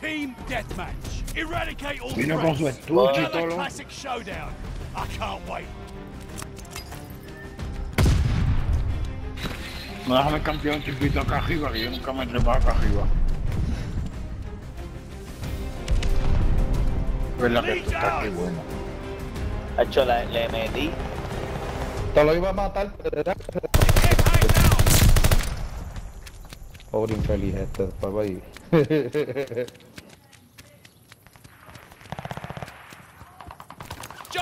Team deathmatch. Eradicate all Vino con su estuche y todo. lo- classic showdown. I can't wait. No déjame campeón chiquito acá arriba, que yo nunca me trepaba acá arriba. Verdad que esto está aquí bueno. Hacho, la- le metí. Te lo iba a matar, pero era- Pobre infeliz este, después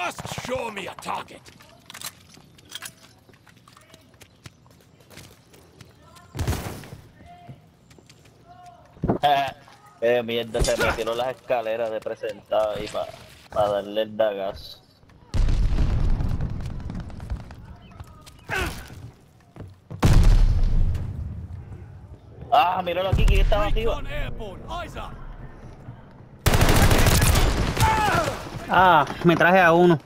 Just show me a target. eh, mierda, se metieron las escaleras de presentado ahí para darle el dagazo. Ah, míralo aquí, que estaba aquí. Ah, me traje a uno.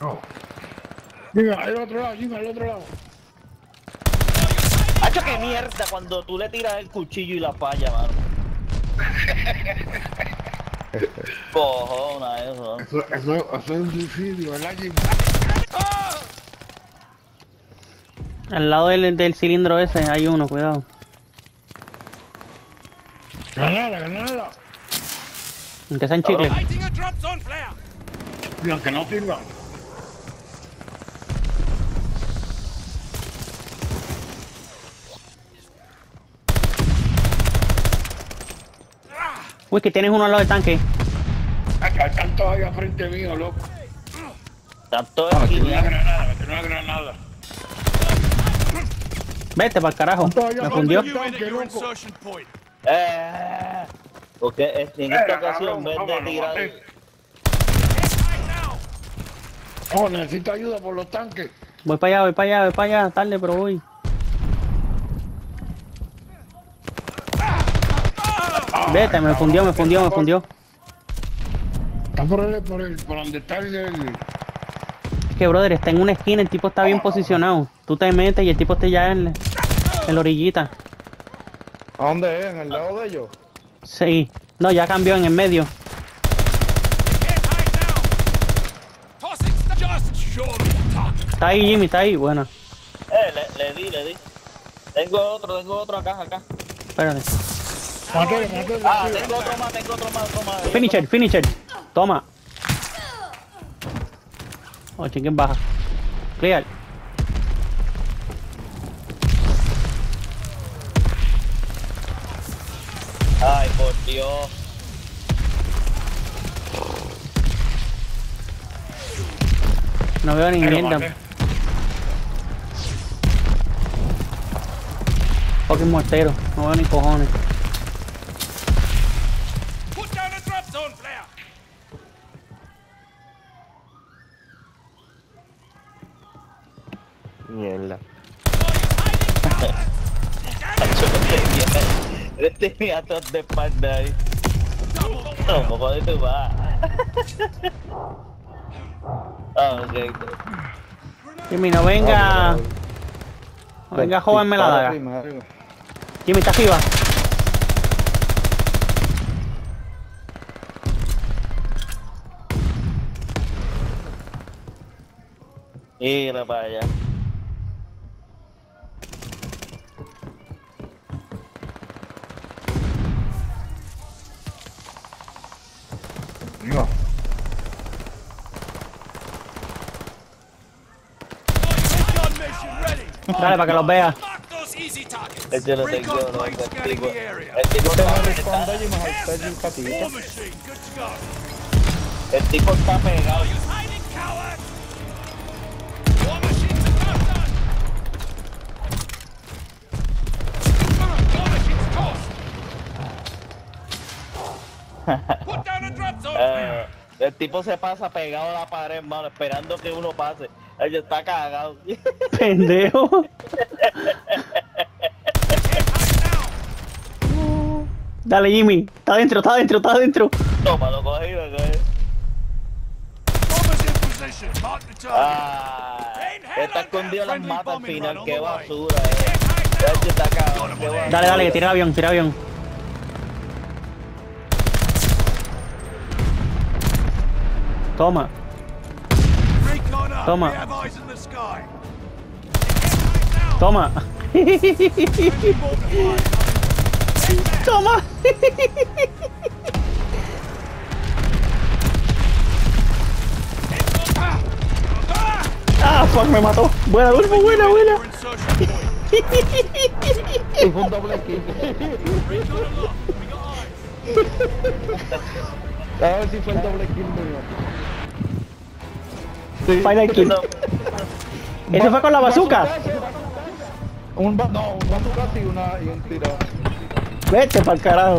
No. Venga, al otro lado, Jimmy, al otro lado. Hacho, qué mierda cuando tú le tiras el cuchillo y la falla, mano. Cojona eso. Eso, eso, eso es un suicidio, ¿verdad, Jimmy? Al lado del, del cilindro ese hay uno, cuidado. Granada, granada. Aunque sea en chicle. Lighting a drop zone flare. Y aunque no sirva. Uy, que tienes uno al lado del tanque. Acá están todos ahí al frente mío, loco. Tanto Ah, metí una granada, metí una granada. Vete para el carajo. Me fundió. Eh, porque en esta Eh, ocasión, en vez de tirar. Oh, necesito ayuda por los tanques. Voy para allá, voy para allá, voy para allá. Tarde, pero voy. Vete, me fundió, me fundió, me fundió. Está por el, por el, por donde está el, el- Es que, brother, está en una esquina, el tipo está bien posicionado. Tú te metes y el tipo está ya en, en la orillita. ¿A dónde es? ¿En el lado de ellos? Sí. No, ya cambió en el medio. Está ahí, Jimmy, está ahí. Buena. Eh, le, le di, le di. Tengo otro, tengo otro acá, acá. Espérate. Ah, tengo otro más, tengo otro más, otro más. Finisher, finisher. Toma. Oh, chicken baja. Clear. Ay, por Dios. No veo ni mierda. Fucking mortero. No veo ni cojones. Put down a drop zone flare. Mierda. Este mi atrás de espalda ahí. No, ¿por dónde tú vas? Ah, ok. Jimmy, no venga. No venga a joderme la daga. Jimmy, está arriba. Mira para allá. Dale, para que los vea. Mark those easy targets. Este lo tengo, no, este area. El tipo Te está, responder y mejor to go. el tipo está pegado. Eh, el tipo se pasa pegado a la pared, hermano, esperando que uno pase. Ya está cagado. Pendejo. Dale, Jimmy. Está adentro, está adentro, está adentro. Toma, lo cogí, lo cogí. Bombers in position. Mark the target. Ah, está escondido en las matas al final. Qué basura, eh. Ya este está basura. Dale, dale, que tira el avión, tira el avión. Toma. Toma. Toma. Toma. Ah, fuck, me mató. Buena, buena, buena, buena. Fue un doble kill. A ver si fue el doble kill. Sí. Final kill. ¿Ese fue con la bazooka? Un ba no, un bazooka y, una, y un tiro. Vete pa'l carajo.